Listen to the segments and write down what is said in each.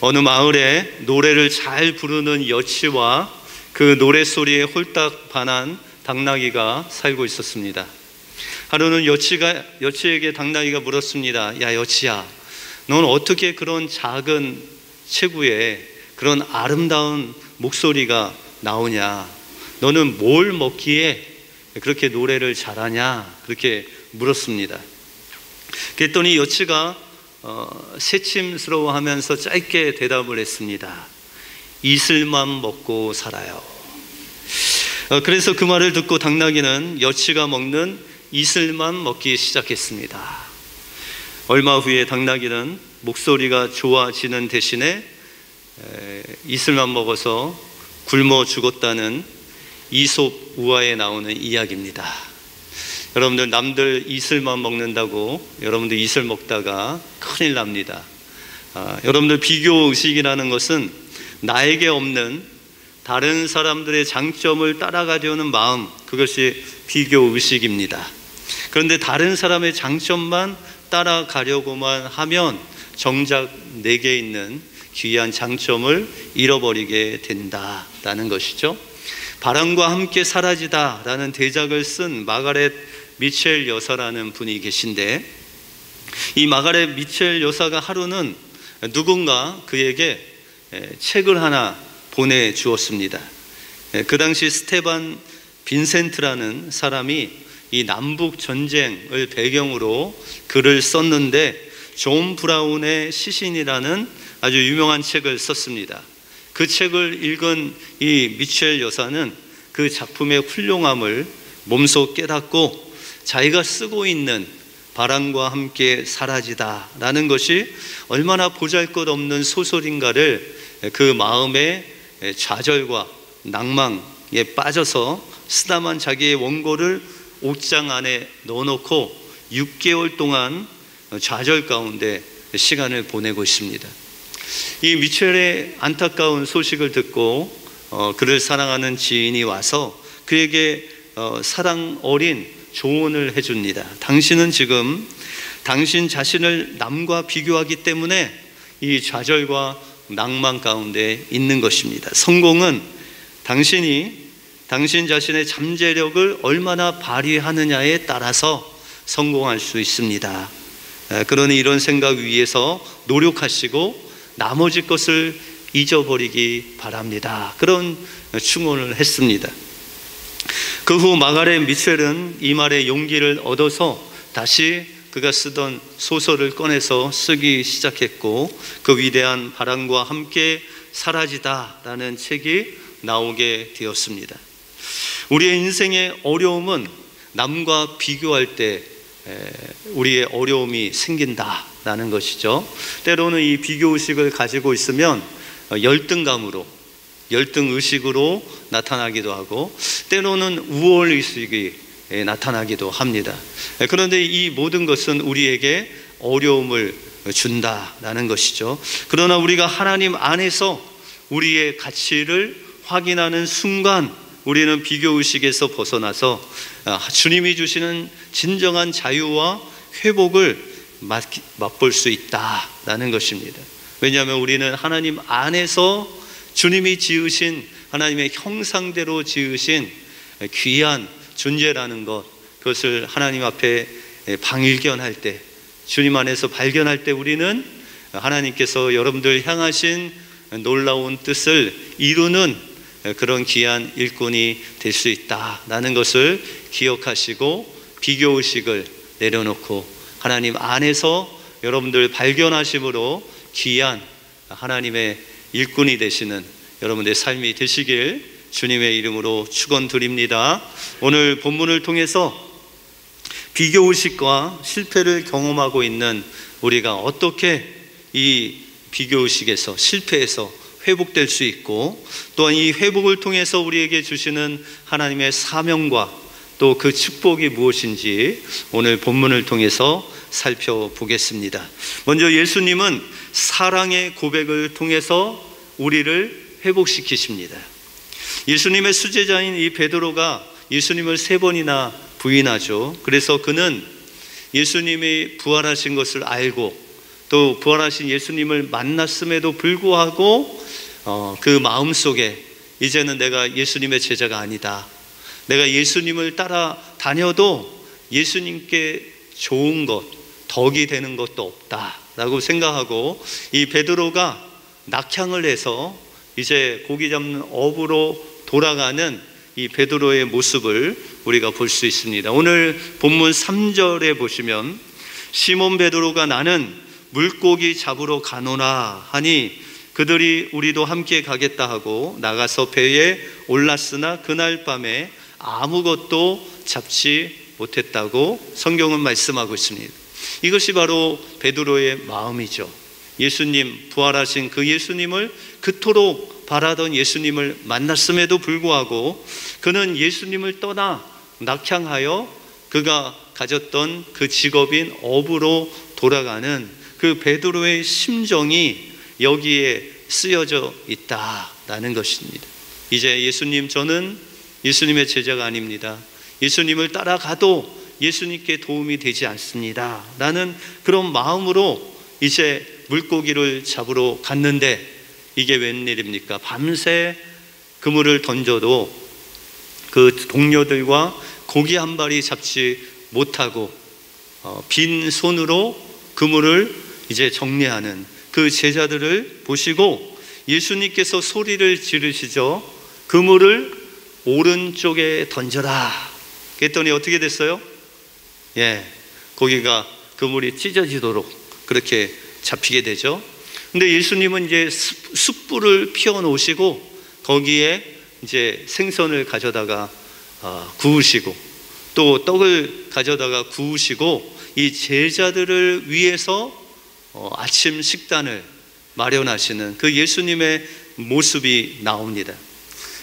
어느 마을에 노래를 잘 부르는 여치와 그 노래소리에 홀딱 반한 당나귀가 살고 있었습니다. 하루는 여치가, 여치에게 당나귀가 물었습니다. 야, 여치야, 넌 어떻게 그런 작은 체구에 그런 아름다운 목소리가 나오냐? 너는 뭘 먹기에 그렇게 노래를 잘하냐? 그렇게 물었습니다. 그랬더니 여치가 어, 새침스러워 하면서 짧게 대답을 했습니다. 이슬만 먹고 살아요. 어, 그래서 그 말을 듣고 당나귀는 여치가 먹는 이슬만 먹기 시작했습니다. 얼마 후에 당나귀는 목소리가 좋아지는 대신에 이슬만 먹어서 굶어 죽었다는 이솝 우화에 나오는 이야기입니다. 여러분들 남들 이슬만 먹는다고 여러분들 이슬 먹다가 큰일 납니다. 아, 여러분들 비교 의식이라는 것은 나에게 없는 다른 사람들의 장점을 따라가려는 마음 그것이 비교 의식입니다. 그런데 다른 사람의 장점만 따라가려고만 하면 정작 내게 있는 귀한 장점을 잃어버리게 된다라는 것이죠. 바람과 함께 사라지다라는 대작을 쓴 마가렛 미첼 여사라는 분이 계신데 이 마가렛 미첼 여사가 하루는 누군가 그에게 책을 하나 보내 주었습니다. 그 당시 스테반 빈센트라는 사람이 이 남북 전쟁을 배경으로 글을 썼는데 존 브라운의 시신이라는 아주 유명한 책을 썼습니다. 그 책을 읽은 이 미첼 여사는 그 작품의 훌륭함을 몸소 깨닫고 자기가 쓰고 있는 바람과 함께 사라지다라는 것이 얼마나 보잘것 없는 소설인가를 그 마음의 좌절과 낭망에 빠져서 쓰다만 자기의 원고를 옷장 안에 넣어놓고 6개월 동안 좌절 가운데 시간을 보내고 있습니다. 이 미첼의 안타까운 소식을 듣고 어, 그를 사랑하는 지인이 와서 그에게 어, 사랑 어린 조언을 해줍니다. 당신은 지금 당신 자신을 남과 비교하기 때문에 이 좌절과 낭만 가운데 있는 것입니다. 성공은 당신이 당신 자신의 잠재력을 얼마나 발휘하느냐에 따라서 성공할 수 있습니다. 그러니 이런 생각 위에서 노력하시고 나머지 것을 잊어버리기 바랍니다. 그런 충원을 했습니다. 그 후 마가렛 미첼은 이 말에 용기를 얻어서 다시 그가 쓰던 소설을 꺼내서 쓰기 시작했고 그 위대한 바람과 함께 사라지다라는 책이 나오게 되었습니다. 우리의 인생의 어려움은 남과 비교할 때 우리의 어려움이 생긴다라는 것이죠. 때로는 이 비교 의식을 가지고 있으면 열등감으로 열등 의식으로 나타나기도 하고 때로는 우월 의식이 나타나기도 합니다. 그런데 이 모든 것은 우리에게 어려움을 준다라는 것이죠. 그러나 우리가 하나님 안에서 우리의 가치를 확인하는 순간 우리는 비교 의식에서 벗어나서 아, 주님이 주시는 진정한 자유와 회복을 맛볼 수 있다라는 것입니다. 왜냐하면 우리는 하나님 안에서 주님이 지으신 하나님의 형상대로 지으신 귀한 존재라는 것, 그것을 하나님 앞에 방일견할 때, 주님 안에서 발견할 때 우리는 하나님께서 여러분들 향하신 놀라운 뜻을 이루는 그런 귀한 일꾼이 될 수 있다라는 것을 기억하시고 비교 의식을 내려놓고 하나님 안에서 여러분들 발견하심으로 귀한 하나님의 일꾼이 되시는 여러분의 삶이 되시길 주님의 이름으로 축원드립니다. 오늘 본문을 통해서 비교 의식과 실패를 경험하고 있는 우리가 어떻게 이 비교 의식에서 실패해서 회복될 수 있고 또한 이 회복을 통해서 우리에게 주시는 하나님의 사명과 또 그 축복이 무엇인지 오늘 본문을 통해서 살펴보겠습니다. 먼저 예수님은 사랑의 고백을 통해서 우리를 회복시키십니다. 예수님의 수제자인 이 베드로가 예수님을 세 번이나 부인하죠. 그래서 그는 예수님이 부활하신 것을 알고 또 부활하신 예수님을 만났음에도 불구하고 어, 그 마음 속에 이제는 내가 예수님의 제자가 아니다. 내가 예수님을 따라 다녀도 예수님께 좋은 것, 덕이 되는 것도 없다라고 생각하고 이 베드로가 낙향을 해서 이제 고기 잡는 업으로 돌아가는 이 베드로의 모습을 우리가 볼 수 있습니다. 오늘 본문 3절에 보시면 시몬 베드로가 나는 물고기 잡으러 가노라 하니 그들이 우리도 함께 가겠다 하고 나가서 배에 올랐으나 그날 밤에 아무것도 잡지 못했다고 성경은 말씀하고 있습니다. 이것이 바로 베드로의 마음이죠. 예수님 부활하신 그 예수님을 그토록 바라던 예수님을 만났음에도 불구하고 그는 예수님을 떠나 낙향하여 그가 가졌던 그 직업인 업으로 돌아가는 그 베드로의 심정이 여기에 쓰여져 있다라는 것입니다. 이제 예수님 저는 예수님의 제자가 아닙니다. 예수님을 따라가도 예수님께 도움이 되지 않습니다. 라는 그런 마음으로 이제 물고기를 잡으러 갔는데 이게 웬일입니까? 밤새 그물을 던져도 그 동료들과 고기 한 마리 잡지 못하고 어, 빈 손으로 그물을 이제 정리하는 그 제자들을 보시고 예수님께서 소리를 지르시죠. 그물을 오른쪽에 던져라. 그랬더니 어떻게 됐어요? 예, 고기가 그물이 찢어지도록 그렇게 잡히게 되죠. 근데 예수님은 이제 숯불을 피워 놓으시고 거기에 이제 생선을 가져다가 어, 구우시고 또 떡을 가져다가 구우시고 이 제자들을 위해서 어, 아침 식단을 마련하시는 그 예수님의 모습이 나옵니다.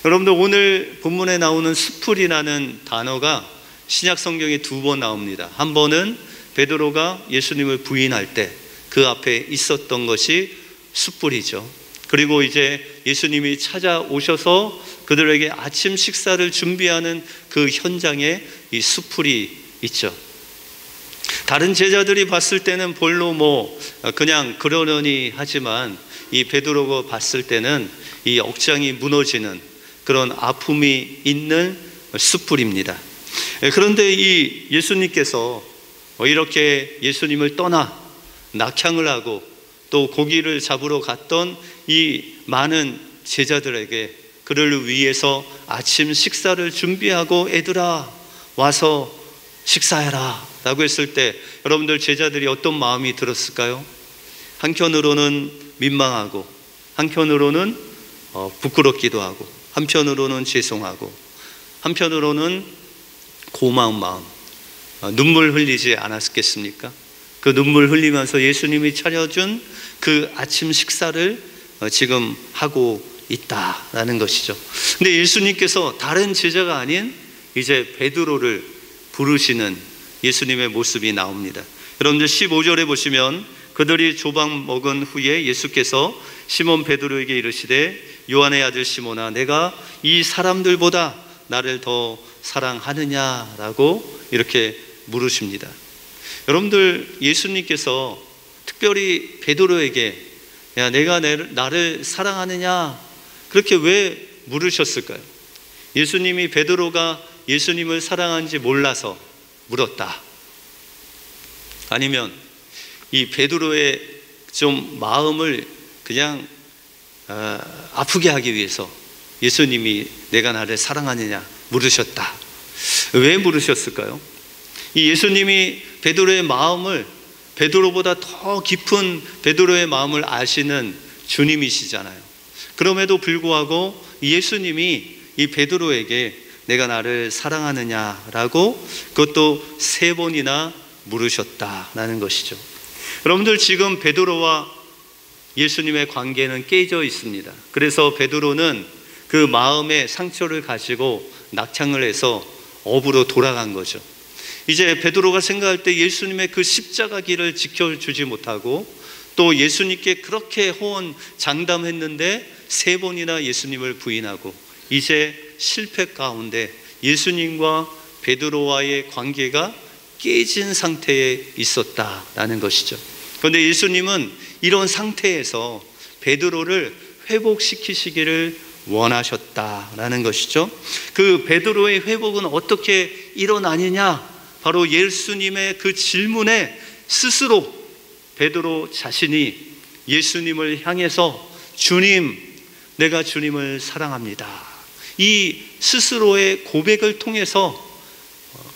여러분들 오늘 본문에 나오는 수풀이라는 단어가 신약 성경에 두 번 나옵니다. 한 번은 베드로가 예수님을 부인할 때 그 앞에 있었던 것이 숯불이죠. 그리고 이제 예수님이 찾아오셔서 그들에게 아침 식사를 준비하는 그 현장에 이 숯불이 있죠. 다른 제자들이 봤을 때는 별로 뭐 그냥 그러려니 하지만 이 베드로가 봤을 때는 이 억장이 무너지는 그런 아픔이 있는 숯불입니다. 그런데 이 예수님께서 이렇게 예수님을 떠나 낙향을 하고 또 고기를 잡으러 갔던 이 많은 제자들에게 그를 위해서 아침 식사를 준비하고 애들아 와서 식사해라 라고 했을 때 여러분들 제자들이 어떤 마음이 들었을까요? 한편으로는 민망하고 한편으로는 어, 부끄럽기도 하고 한편으로는 죄송하고 한편으로는 고마운 마음 어, 눈물 흘리지 않았겠습니까? 그 눈물 흘리면서 예수님이 차려준 그 아침 식사를 어, 지금 하고 있다라는 것이죠. 근데 예수님께서 다른 제자가 아닌 이제 베드로를 부르시는 예수님의 모습이 나옵니다. 여러분들 15절에 보시면 그들이 조방 먹은 후에 예수께서 시몬 베드로에게 이르시되 요한의 아들 시몬아 내가 이 사람들보다 나를 더 사랑하느냐라고 이렇게 물으십니다. 여러분들 예수님께서 특별히 베드로에게 야 내가 나를 사랑하느냐 그렇게 왜 물으셨을까요? 예수님이 베드로가 예수님을 사랑한지 몰라서 물었다. 아니면 이 베드로의 좀 마음을 그냥 어, 아프게 하기 위해서 예수님이 내가 나를 사랑하느냐 물으셨다. 왜 물으셨을까요? 이 예수님이 베드로의 마음을 베드로보다 더 깊은 베드로의 마음을 아시는 주님이시잖아요. 그럼에도 불구하고 예수님이 이 베드로에게 내가 나를 사랑하느냐라고 그것도 세 번이나 물으셨다라는 것이죠. 여러분들 지금 베드로와 예수님의 관계는 깨져 있습니다. 그래서 베드로는 그 마음의 상처를 가지고 낙창을 해서 업으로 돌아간 거죠. 이제 베드로가 생각할 때 예수님의 그 십자가 길을 지켜주지 못하고 또 예수님께 그렇게 호언 장담했는데 세 번이나 예수님을 부인하고 이제 실패 가운데 예수님과 베드로와의 관계가 깨진 상태에 있었다라는 것이죠. 그런데 예수님은 이런 상태에서 베드로를 회복시키시기를 원하셨다라는 것이죠. 그 베드로의 회복은 어떻게 일어나느냐? 바로 예수님의 그 질문에 스스로 베드로 자신이 예수님을 향해서 주님, 내가 주님을 사랑합니다. 이 스스로의 고백을 통해서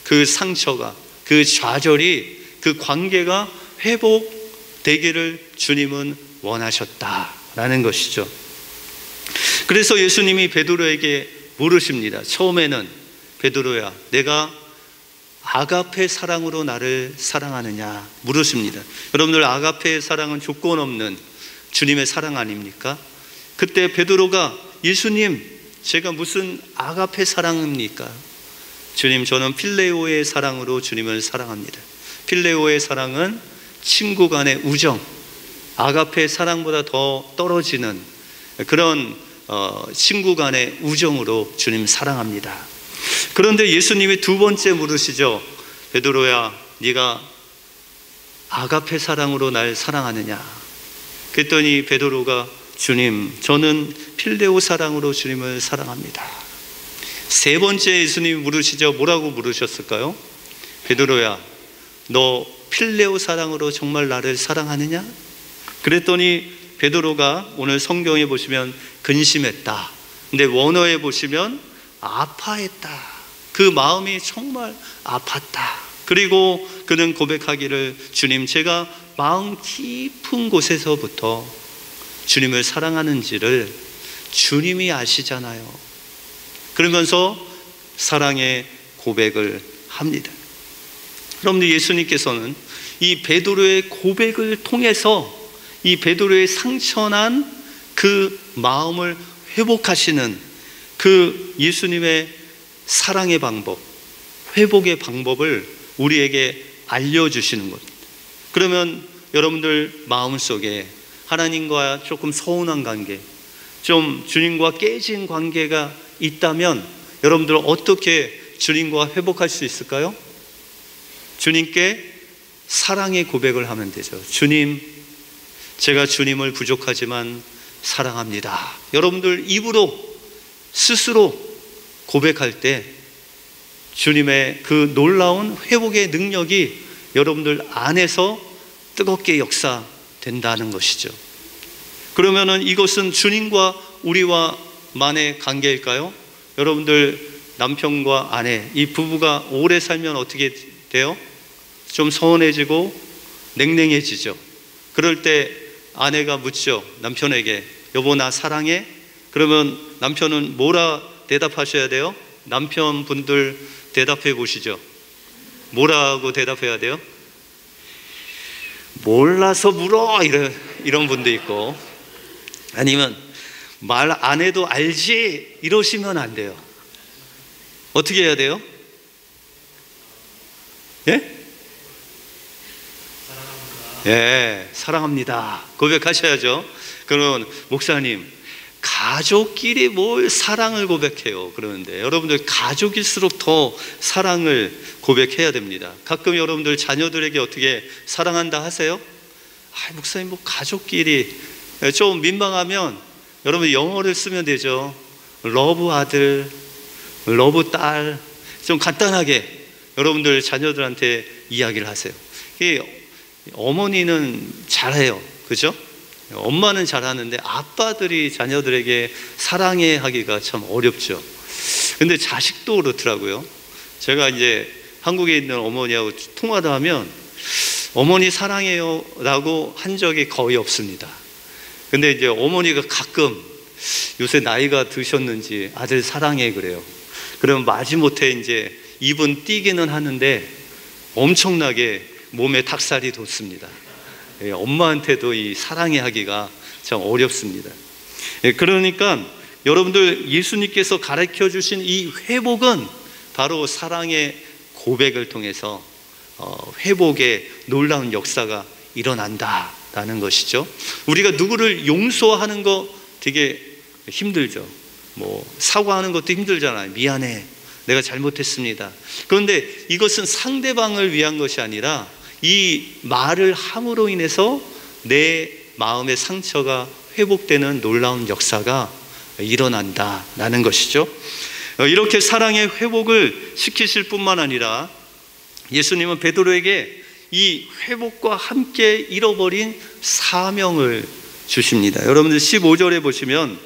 그 상처가, 그 좌절이, 그 관계가 회복되기를 주님은 원하셨다라는 것이죠. 그래서 예수님이 베드로에게 물으십니다. 처음에는 베드로야, 내가 아가페 사랑으로 나를 사랑하느냐 물으십니다. 여러분들 아가페의 사랑은 조건 없는 주님의 사랑 아닙니까? 그때 베드로가 예수님, 제가 무슨 아가페 사랑입니까? 주님, 저는 필레오의 사랑으로 주님을 사랑합니다. 필레오의 사랑은 친구 간의 우정, 아가페 사랑보다 더 떨어지는 그런 어, 친구 간의 우정으로 주님 사랑합니다. 그런데 예수님이 두 번째 물으시죠. 베드로야, 네가 아가페 사랑으로 날 사랑하느냐? 그랬더니 베드로가 주님, 저는 필데오 사랑으로 주님을 사랑합니다. 세 번째 예수님이 물으시죠. 뭐라고 물으셨을까요? 베드로야, 너 필레오 사랑으로 정말 나를 사랑하느냐? 그랬더니 베드로가 오늘 성경에 보시면 근심했다. 근데 원어에 보시면 아파했다. 그 마음이 정말 아팠다. 그리고 그는 고백하기를 주님, 제가 마음 깊은 곳에서부터 주님을 사랑하는지를 주님이 아시잖아요. 그러면서 사랑의 고백을 합니다. 여러분들 예수님께서는 이 베드로의 고백을 통해서 이 베드로의 상처난 그 마음을 회복하시는 그 예수님의 사랑의 방법, 회복의 방법을 우리에게 알려주시는 것. 그러면 여러분들 마음속에 하나님과 조금 서운한 관계, 좀 주님과 깨진 관계가 있다면 여러분들 어떻게 주님과 회복할 수 있을까요? 주님께 사랑의 고백을 하면 되죠. 주님, 제가 주님을 부족하지만 사랑합니다. 여러분들 입으로 스스로 고백할 때 주님의 그 놀라운 회복의 능력이 여러분들 안에서 뜨겁게 역사된다는 것이죠. 그러면은 이것은 주님과 우리와 만의 관계일까요? 여러분들 남편과 아내, 이 부부가 오래 살면 어떻게 돼요? 좀 서운해지고 냉랭해지죠. 그럴 때 아내가 묻죠. 남편에게, 여보, 나 사랑해? 그러면 남편은 뭐라 대답하셔야 돼요? 남편분들 대답해 보시죠. 뭐라고 대답해야 돼요? 몰라서 물어 이런 이런 분도 있고 아니면 말 안 해도 알지 이러시면 안 돼요. 어떻게 해야 돼요? 예? 예, 사랑합니다. 고백하셔야죠. 그러면 목사님 가족끼리 뭘 사랑을 고백해요. 그러는데 여러분들 가족일수록 더 사랑을 고백해야 됩니다. 가끔 여러분들 자녀들에게 어떻게 사랑한다 하세요? 아, 목사님 뭐 가족끼리 좀 민망하면 여러분 영어를 쓰면 되죠. Love 아들, love 딸, 좀 간단하게 여러분들 자녀들한테 이야기를 하세요. 어머니는 잘해요. 그죠? 엄마는 잘하는데 아빠들이 자녀들에게 사랑해 하기가 참 어렵죠. 근데 자식도 그렇더라고요. 제가 이제 한국에 있는 어머니하고 통화를 하면 어머니 사랑해요 라고 한 적이 거의 없습니다. 근데 이제 어머니가 가끔 요새 나이가 드셨는지 아들 사랑해 그래요. 그러면 마지못해 이제 입은 뛰기는 하는데 엄청나게 몸에 닭살이 돋습니다. 예, 엄마한테도 이 사랑해 하기가 참 어렵습니다. 예, 그러니까 여러분들 예수님께서 가르쳐 주신 이 회복은 바로 사랑의 고백을 통해서 어, 회복의 놀라운 역사가 일어난다라는 것이죠. 우리가 누구를 용서하는 거 되게 힘들죠. 뭐 사과하는 것도 힘들잖아요. 미안해. 내가 잘못했습니다. 그런데 이것은 상대방을 위한 것이 아니라 이 말을 함으로 인해서 내 마음의 상처가 회복되는 놀라운 역사가 일어난다라는 것이죠. 어, 이렇게 사랑의 회복을 시키실 뿐만 아니라 예수님은 베드로에게 이 회복과 함께 잃어버린 사명을 주십니다. 여러분들 15절에 보시면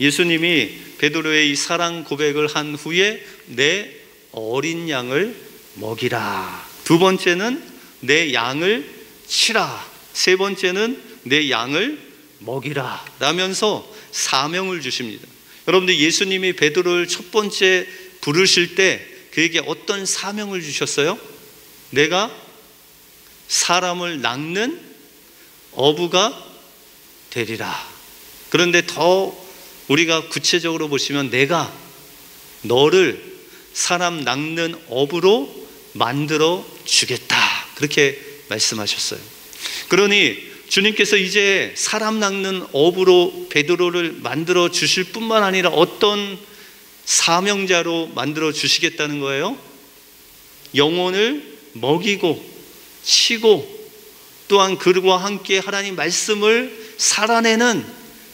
예수님이 베드로의 이 사랑 고백을 한 후에 내 어린 양을 먹이라. 두 번째는 내 양을 치라. 세 번째는 내 양을 먹이라. 라면서 사명을 주십니다. 여러분들 예수님이 베드로를 첫 번째 부르실 때 그에게 어떤 사명을 주셨어요? 내가 사람을 낚는 어부가 되리라. 그런데 더 우리가 구체적으로 보시면 내가 너를 사람 낚는 어부로 만들어 주겠다. 그렇게 말씀하셨어요. 그러니 주님께서 이제 사람 낚는 어부로 베드로를 만들어 주실 뿐만 아니라 어떤 사명자로 만들어 주시겠다는 거예요. 영혼을 먹이고 치고 또한 그와 함께 하나님 말씀을 살아내는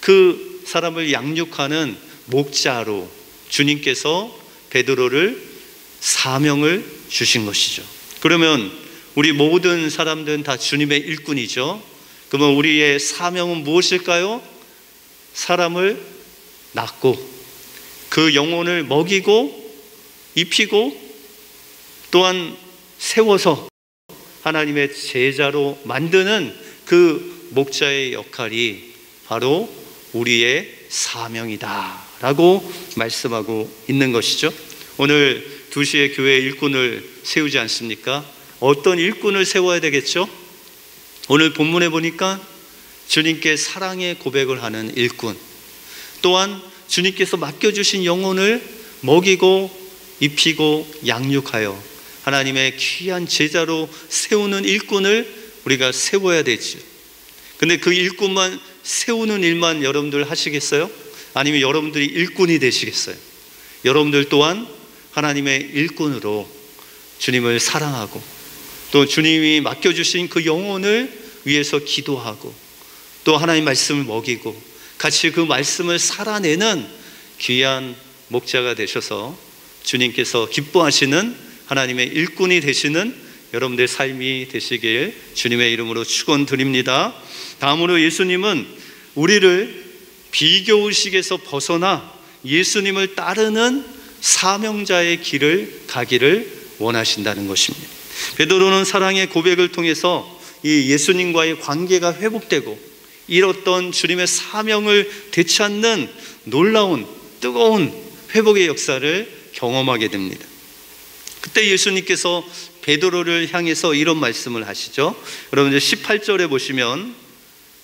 그 사람을 양육하는 목자로 주님께서 베드로를 사명을 주신 것이죠. 그러면 우리 모든 사람들은 다 주님의 일꾼이죠. 그러면 우리의 사명은 무엇일까요? 사람을 낳고 그 영혼을 먹이고 입히고 또한 세워서 하나님의 제자로 만드는 그 목자의 역할이 바로 우리의 사명이다. 라고 말씀하고 있는 것이죠. 오늘 2시에 교회 일꾼을 세우지 않습니까? 어떤 일꾼을 세워야 되겠죠? 오늘 본문에 보니까 주님께 사랑의 고백을 하는 일꾼, 또한 주님께서 맡겨주신 영혼을 먹이고 입히고 양육하여 하나님의 귀한 제자로 세우는 일꾼을 우리가 세워야 되지. 근데 그 일꾼만 세우는 일만 여러분들 하시겠어요? 아니면 여러분들이 일꾼이 되시겠어요? 여러분들 또한 하나님의 일꾼으로 주님을 사랑하고 또 주님이 맡겨주신 그 영혼을 위해서 기도하고 또 하나님 말씀을 먹이고 같이 그 말씀을 살아내는 귀한 목자가 되셔서 주님께서 기뻐하시는 하나님의 일꾼이 되시는 여러분들의 삶이 되시길 주님의 이름으로 축원드립니다. 다음으로 예수님은 우리를 비교의식에서 벗어나 예수님을 따르는 사명자의 길을 가기를 원하신다는 것입니다. 베드로는 사랑의 고백을 통해서 이 예수님과의 관계가 회복되고 잃었던 주님의 사명을 되찾는 놀라운 뜨거운 회복의 역사를 경험하게 됩니다. 그때 예수님께서 베드로를 향해서 이런 말씀을 하시죠. 여러분 이제 18절에 보시면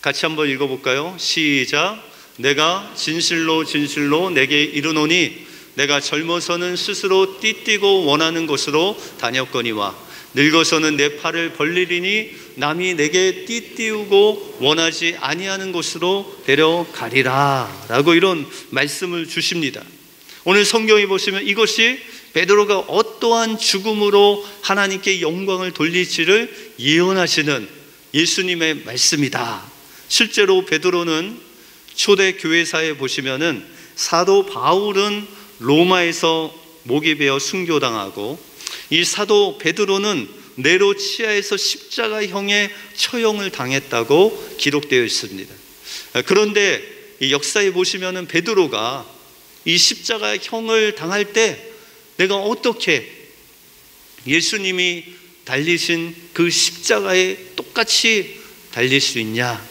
같이 한번 읽어볼까요? 시작. 내가 진실로 진실로 내게 이르노니 내가 젊어서는 스스로 띠뛰고 원하는 곳으로 다녔거니와 늙어서는 내 팔을 벌리리니 남이 내게 띠띠우고 원하지 아니하는 곳으로 데려가리라 라고 이런 말씀을 주십니다. 오늘 성경에 보시면 이것이 베드로가 어떠한 죽음으로 하나님께 영광을 돌릴지를 예언하시는 예수님의 말씀이다. 실제로 베드로는 초대 교회사에 보시면은 사도 바울은 로마에서 목이 베어 순교당하고 이 사도 베드로는 네로 치하에서 십자가형의 처형을 당했다고 기록되어 있습니다. 그런데 이 역사에 보시면은 베드로가 이 십자가형을 당할 때 내가 어떻게 예수님이 달리신 그 십자가에 똑같이 달릴 수 있냐?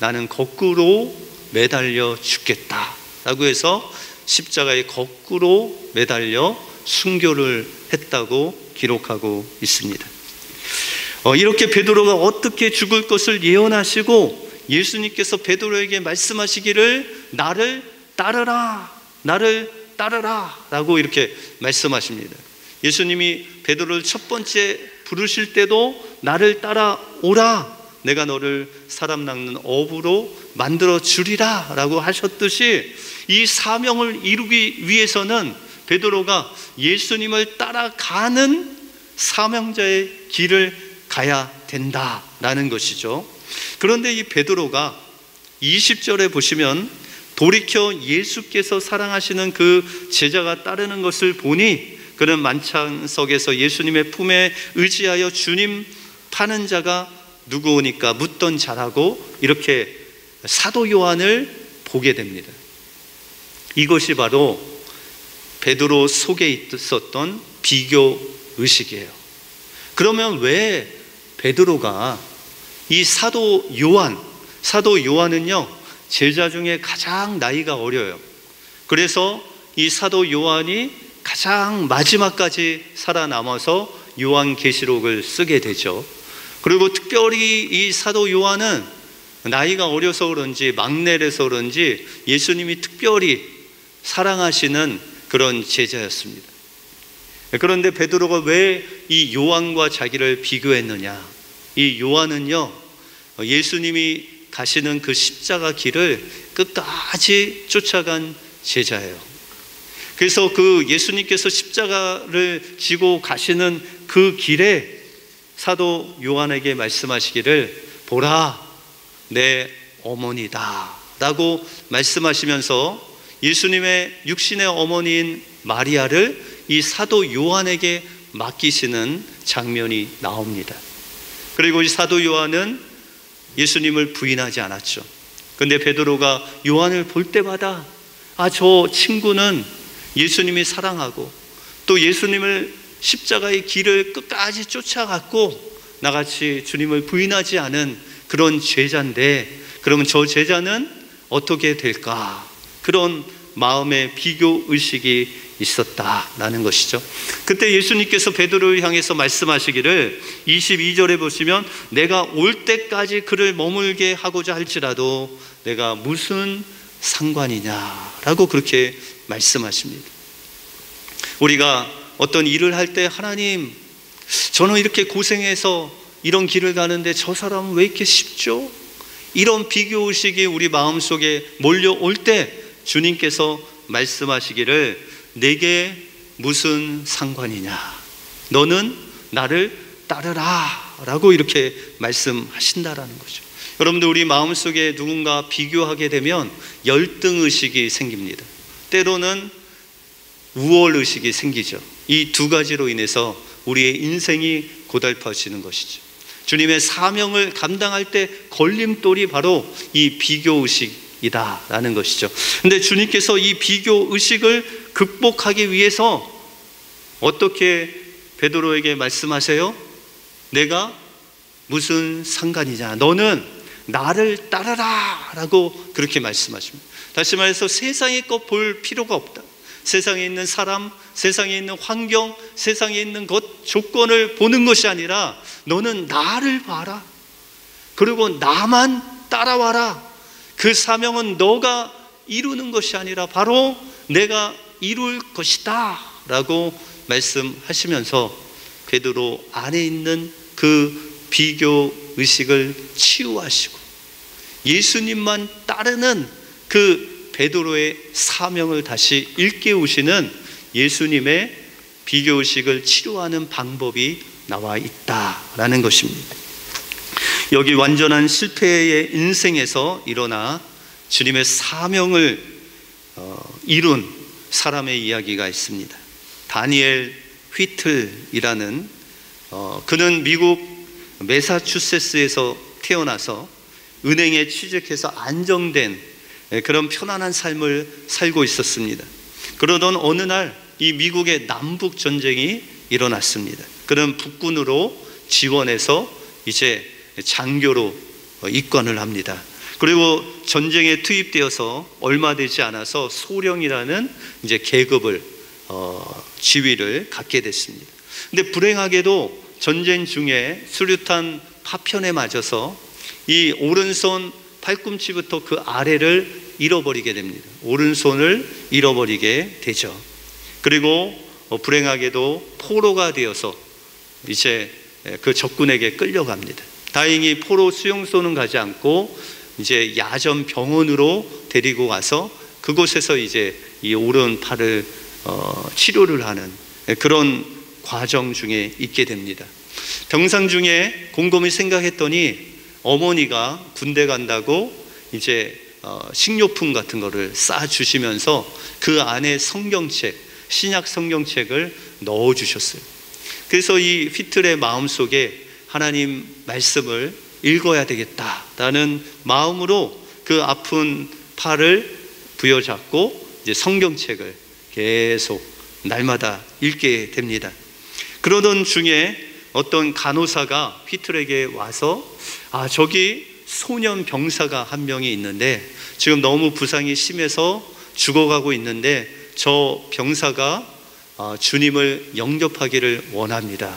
나는 거꾸로 매달려 죽겠다. 라고 해서 십자가에 거꾸로 매달려 순교를 했다고 기록하고 있습니다. 어, 이렇게 베드로가 어떻게 죽을 것을 예언하시고 예수님께서 베드로에게 말씀하시기를 나를 따르라, 나를 따르라 라고 이렇게 말씀하십니다. 예수님이 베드로를 첫 번째 부르실 때도 나를 따라오라. 내가 너를 사람 낚는 어부로 만들어 주리라 라고 하셨듯이 이 사명을 이루기 위해서는 베드로가 예수님을 따라가는 사명자의 길을 가야 된다라는 것이죠. 그런데 이 베드로가 20절에 보시면 돌이켜 예수께서 사랑하시는 그 제자가 따르는 것을 보니 그는 만찬석에서 예수님의 품에 의지하여 주님 파는 자가 누구오니까 묻던 자라고 이렇게 사도 요한을 보게 됩니다. 이것이 바로 베드로 속에 있었던 비교 의식이에요. 그러면 왜 베드로가 이 사도 요한, 사도 요한은요, 제자 중에 가장 나이가 어려요. 그래서 이 사도 요한이 가장 마지막까지 살아남아서 요한 계시록을 쓰게 되죠. 그리고 특별히 이 사도 요한은 나이가 어려서 그런지 막내라서 그런지 예수님이 특별히 사랑하시는 그런 제자였습니다. 그런데 베드로가 왜 이 요한과 자기를 비교했느냐? 이 요한은요, 예수님이 가시는 그 십자가 길을 끝까지 쫓아간 제자예요. 그래서 그 예수님께서 십자가를 지고 가시는 그 길에 사도 요한에게 말씀하시기를 보라, 내 어머니다. 라고 말씀하시면서 예수님의 육신의 어머니인 마리아를 이 사도 요한에게 맡기시는 장면이 나옵니다. 그리고 이 사도 요한은 예수님을 부인하지 않았죠. 근데 베드로가 요한을 볼 때마다 아, 저 친구는 예수님이 사랑하고 또 예수님을 십자가의 길을 끝까지 쫓아갔고 나같이 주님을 부인하지 않은 그런 제자인데 그러면 저 제자는 어떻게 될까? 그런 마음의 비교 의식이 있었다라는 것이죠. 그때 예수님께서 베드로를 향해서 말씀하시기를 22절에 보시면 내가 올 때까지 그를 머물게 하고자 할지라도 내가 무슨 상관이냐라고 그렇게 말씀하십니다. 우리가 어떤 일을 할 때 하나님 저는 이렇게 고생해서 이런 길을 가는데 저 사람은 왜 이렇게 쉽죠? 이런 비교 의식이 우리 마음속에 몰려올 때 주님께서 말씀하시기를 내게 무슨 상관이냐? 너는 나를 따르라. 라고 이렇게 말씀하신다라는 거죠. 여러분들, 우리 마음속에 누군가 비교하게 되면 열등의식이 생깁니다. 때로는 우월의식이 생기죠. 이 두 가지로 인해서 우리의 인생이 고달퍼지는 것이죠. 주님의 사명을 감당할 때 걸림돌이 바로 이 비교의식 이다라는 것이죠. 근데 주님께서 이 비교 의식을 극복하기 위해서 어떻게 베드로에게 말씀하세요? 내가 무슨 상관이냐? 너는 나를 따르라! 라고 그렇게 말씀하십니다. 다시 말해서 세상의 것 볼 필요가 없다. 세상에 있는 사람, 세상에 있는 환경, 세상에 있는 것, 조건을 보는 것이 아니라 너는 나를 봐라. 그리고 나만 따라와라. 그 사명은 너가 이루는 것이 아니라 바로 내가 이룰 것이다 라고 말씀하시면서 베드로 안에 있는 그 비교 의식을 치유하시고 예수님만 따르는 그 베드로의 사명을 다시 일깨우시는 예수님의 비교 의식을 치료하는 방법이 나와 있다라는 것입니다. 여기 완전한 실패의 인생에서 일어나 주님의 사명을 어, 이룬 사람의 이야기가 있습니다. 다니엘 휘틀이라는 어, 그는 미국 메사추세츠에서 태어나서 은행에 취직해서 안정된 예, 그런 편안한 삶을 살고 있었습니다. 그러던 어느 날 이 미국의 남북 전쟁이 일어났습니다. 그는 북군으로 지원해서 이제 장교로 입관을 합니다. 그리고 전쟁에 투입되어서 얼마 되지 않아서 소령이라는 이제 계급을 어, 지위를 갖게 됐습니다. 근데 불행하게도 전쟁 중에 수류탄 파편에 맞아서 이 오른손 팔꿈치부터 그 아래를 잃어버리게 됩니다. 오른손을 잃어버리게 되죠. 그리고 어, 불행하게도 포로가 되어서 이제 그 적군에게 끌려갑니다. 다행히 포로 수용소는 가지 않고 이제 야전 병원으로 데리고 가서 그곳에서 이제 이 오른팔을 어, 치료를 하는 그런 과정 중에 있게 됩니다. 병상 중에 곰곰이 생각했더니 어머니가 군대 간다고 이제 어, 식료품 같은 거를 싸 주시면서 그 안에 성경책, 신약 성경책을 넣어 주셨어요. 그래서 이 피틀의 마음 속에 하나님 말씀을 읽어야 되겠다라는 마음으로 그 아픈 팔을 부여잡고 이제 성경책을 계속 날마다 읽게 됩니다. 그러던 중에 어떤 간호사가 피틀에게 와서 아 저기 소년 병사가 한 명이 있는데 지금 너무 부상이 심해서 죽어가고 있는데 저 병사가 아, 주님을 영접하기를 원합니다.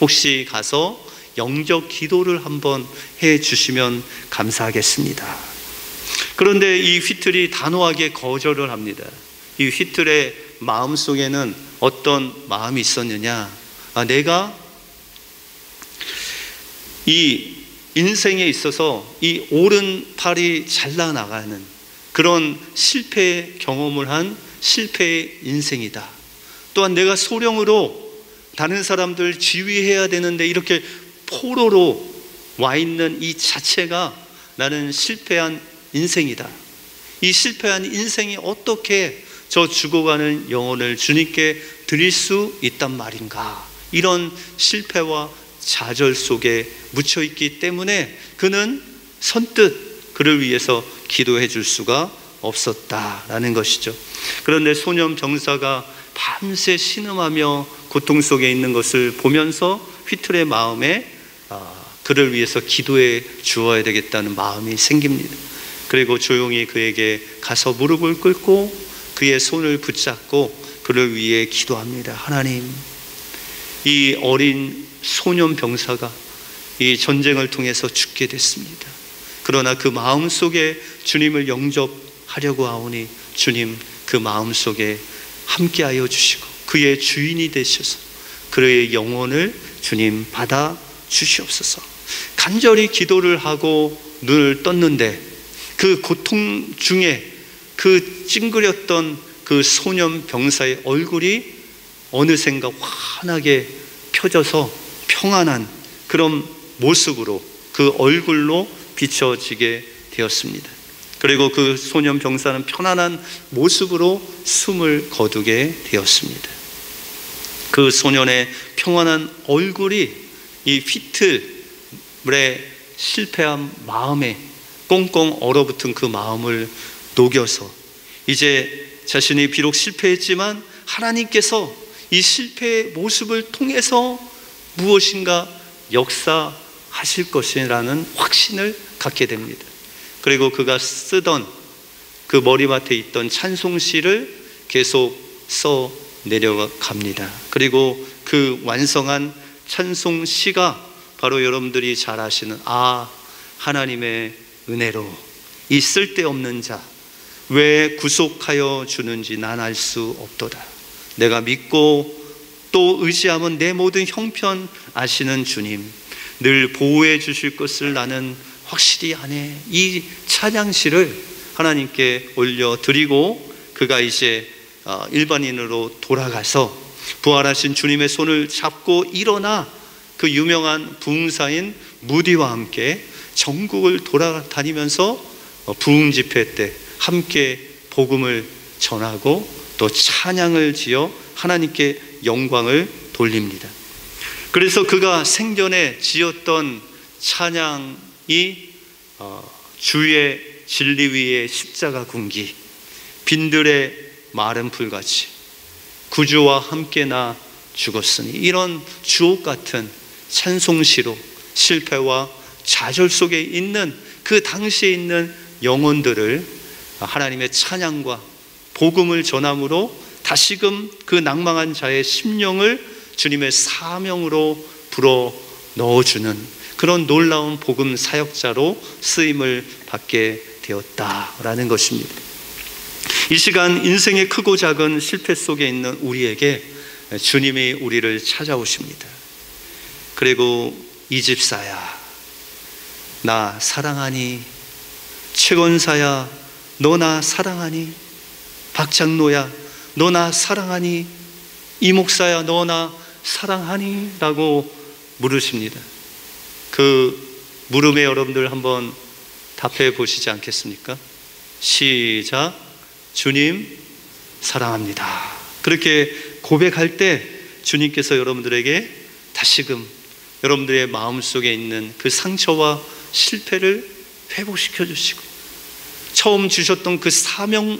혹시 가서 영접 기도를 한번 해 주시면 감사하겠습니다. 그런데 이 휘틀이 단호하게 거절을 합니다. 이 휘틀의 마음 속에는 어떤 마음이 있었느냐? 아, 내가 이 인생에 있어서 이 오른팔이 잘라나가는 그런 실패 경험을 한 실패의 인생이다. 또한 내가 소령으로 다른 사람들 지휘해야 되는데 이렇게 포로로 와 있는 이 자체가 나는 실패한 인생이다. 이 실패한 인생이 어떻게 저 죽어가는 영혼을 주님께 드릴 수 있단 말인가? 이런 실패와 좌절 속에 묻혀 있기 때문에 그는 선뜻 그를 위해서 기도해 줄 수가 없었다라는 것이죠. 그런데 소년 병사가 밤새 신음하며 고통 속에 있는 것을 보면서 휘틀의 마음에 아, 그를 위해서 기도해 주어야 되겠다는 마음이 생깁니다. 그리고 조용히 그에게 가서 무릎을 꿇고 그의 손을 붙잡고 그를 위해 기도합니다. 하나님, 이 어린 소년 병사가 이 전쟁을 통해서 죽게 됐습니다. 그러나 그 마음 속에 주님을 영접하려고 하오니 주님 그 마음 속에 함께하여 주시고 그의 주인이 되셔서 그의 영혼을 주님 받아 주시옵소서. 간절히 기도를 하고 눈을 떴는데 그 고통 중에 그 찡그렸던 그 소년 병사의 얼굴이 어느샌가 환하게 펴져서 평안한 그런 모습으로 그 얼굴로 비춰지게 되었습니다. 그리고 그 소년 병사는 편안한 모습으로 숨을 거두게 되었습니다. 그 소년의 평안한 얼굴이 이 피틀의 실패한 마음에 꽁꽁 얼어붙은 그 마음을 녹여서 이제 자신이 비록 실패했지만 하나님께서 이 실패의 모습을 통해서 무엇인가 역사하실 것이라는 확신을 갖게 됩니다. 그리고 그가 쓰던 그 머리맡에 있던 찬송시를 계속 써 내려갑니다. 그리고 그 완성한 찬송 시가 바로 여러분들이 잘 아시는 아 하나님의 은혜로 이 쓸데없는 자 왜 구속하여 주는지 난 알 수 없도다. 내가 믿고 또 의지하면 내 모든 형편 아시는 주님 늘 보호해 주실 것을 나는 확실히 아네. 이 찬양시를 하나님께 올려 드리고 그가 이제 어, 일반인으로 돌아가서 부활하신 주님의 손을 잡고 일어나 그 유명한 부흥사인 무디와 함께 전국을 돌아다니면서 어, 부흥 집회 때 함께 복음을 전하고 또 찬양을 지어 하나님께 영광을 돌립니다. 그래서 그가 생전에 지었던 찬양이 어, 주의 진리 위에 십자가 군기 빈들의 마른 풀같이 구주와 함께 나 죽었으니 이런 주옥 같은 찬송시로 실패와 좌절 속에 있는 그 당시에 있는 영혼들을 하나님의 찬양과 복음을 전함으로 다시금 그 낭망한 자의 심령을 주님의 사명으로 불어 넣어주는 그런 놀라운 복음 사역자로 쓰임을 받게 되었다라는 것입니다. 이 시간 인생의 크고 작은 실패 속에 있는 우리에게 주님이 우리를 찾아오십니다. 그리고 이 집사야, 나 사랑하니, 최건사야, 너 나 사랑하니, 박장로야, 너 나 사랑하니, 이 목사야, 너 나 사랑하니? 라고 물으십니다. 그 물음에 여러분들 한번 답해 보시지 않겠습니까? 시작. 주님, 사랑합니다. 그렇게 고백할 때 주님께서 여러분들에게 다시금 여러분들의 마음 속에 있는 그 상처와 실패를 회복시켜 주시고 처음 주셨던 그 사명에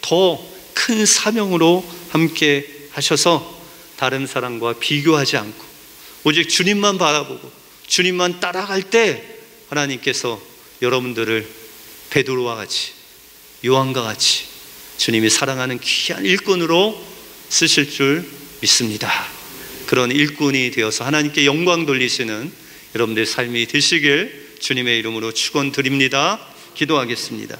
더 큰 사명으로 함께 하셔서 다른 사람과 비교하지 않고 오직 주님만 바라보고 주님만 따라갈 때 하나님께서 여러분들을 베드로와 같이 요한과 같이 주님이 사랑하는 귀한 일꾼으로 쓰실 줄 믿습니다. 그런 일꾼이 되어서 하나님께 영광 돌리시는 여러분들의 삶이 되시길 주님의 이름으로 축원드립니다. 기도하겠습니다.